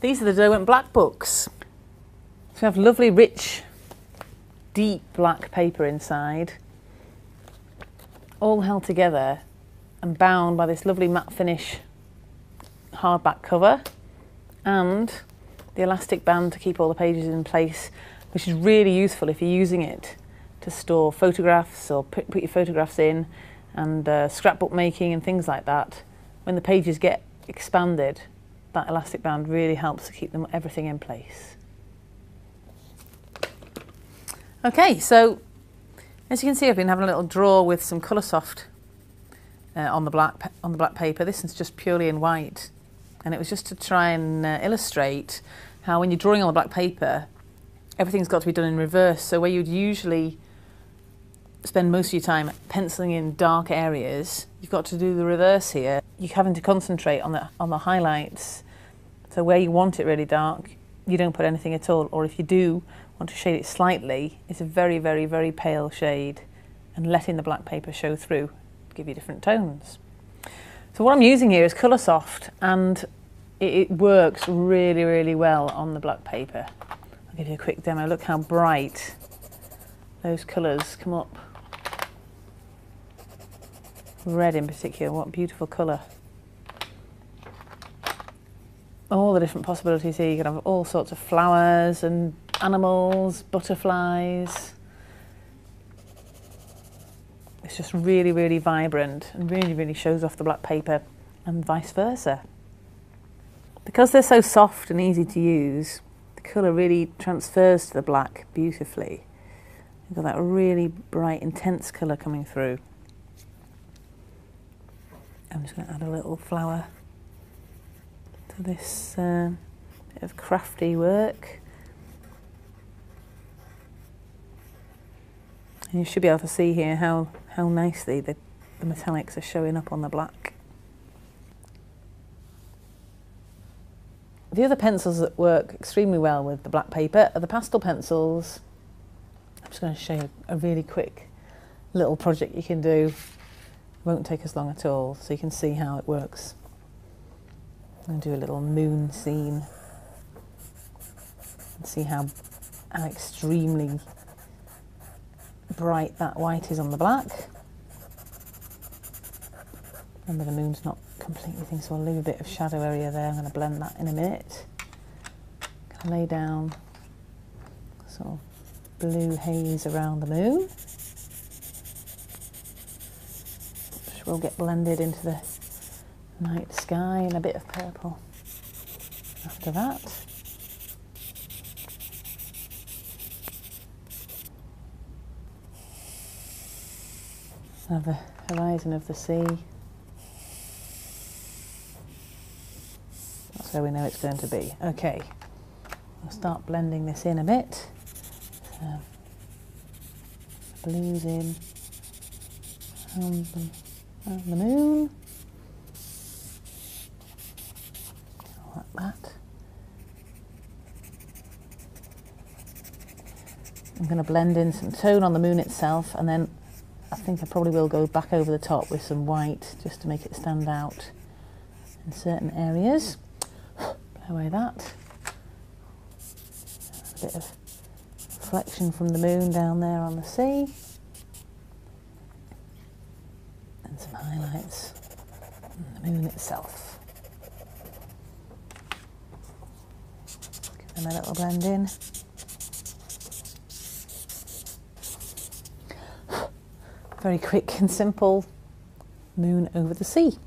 These are the Derwent Black books. So we have lovely, rich, deep black paper inside, all held together and bound by this lovely matte finish hardback cover and the elastic band to keep all the pages in place, which is really useful if you're using it to store photographs or put, your photographs in and uh, scrapbook making and things like that. When the pages get expanded, that elastic band really helps to keep them everything in place. Okay, so as you can see, I've been having a little draw with some Coloursoft uh, on the black on the black paper. This is just purely in white, and it was just to try and uh, illustrate how when you're drawing on the black paper, everything's got to be done in reverse. So where you'd usually spend most of your time penciling in dark areas, you've got to do the reverse here. You're having to concentrate on the on the highlights. So where you want it really dark, you don't put anything at all, or if you do want to shade it slightly, it's a very, very, very pale shade, and letting the black paper show through give you different tones. So what I'm using here is Coloursoft and it, it works really, really well on the black paper. I'll give you a quick demo. Look how bright those colours come up. Red in particular, what beautiful colour. All the different possibilities here. You can have all sorts of flowers and animals, butterflies, it's just really, really vibrant and really, really shows off the black paper and vice versa. Because they're so soft and easy to use, the colour really transfers to the black beautifully. You've got that really bright, intense colour coming through. I'm just going to add a little flower to this uh, bit of crafty work. And you should be able to see here how, how nicely the, the metallics are showing up on the black. The other pencils that work extremely well with the black paper are the pastel pencils. I'm just going to show you a really quick little project you can do. It won't take us long at all, so you can see how it works. I'm going to do a little moon scene and see how, how extremely bright that white is on the black. Remember the moon's not completely thing, so I'll leave a bit of shadow area there. I'm going to blend that in a minute. To lay down sort of blue haze around the moon. Which will get blended into the night sky and a bit of purple after that. of the horizon of the sea. That's where we know it's going to be. Okay, I'll start blending this in a bit. So, blues in on the, on the moon. Like that. I'm going to blend in some tone on the moon itself and then I think I probably will go back over the top with some white just to make it stand out in certain areas. Blow away that. A bit of reflection from the moon down there on the sea. And some highlights on the moon itself. Give them a little blend in. Very quick and simple moon over the sea.